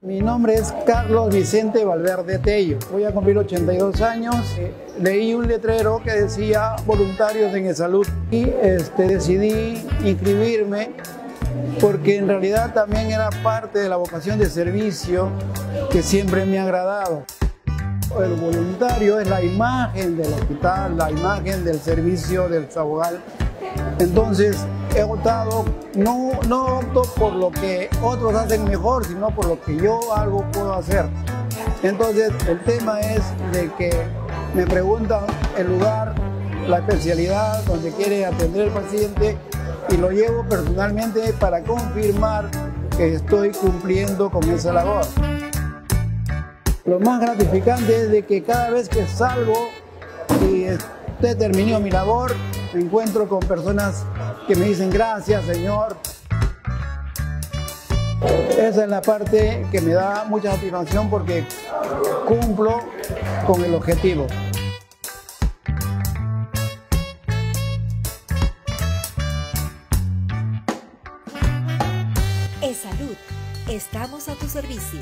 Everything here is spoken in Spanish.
Mi nombre es Carlos Vicente Valverde Tello. Voy a cumplir 82 años. Eh, leí un letrero que decía voluntarios en salud y este, decidí inscribirme porque en realidad también era parte de la vocación de servicio que siempre me ha agradado. El voluntario es la imagen del hospital, la imagen del servicio del Sabogal. Entonces he optado, no, no opto por lo que otros hacen mejor, sino por lo que yo algo puedo hacer. Entonces el tema es de que me preguntan el lugar, la especialidad donde quiere atender el paciente y lo llevo personalmente para confirmar que estoy cumpliendo con esa labor. Lo más gratificante es de que cada vez que salgo y termino mi labor, me encuentro con personas que me dicen gracias Señor. Esa es la parte que me da mucha satisfacción porque cumplo con el objetivo. Es salud. Estamos a tu servicio.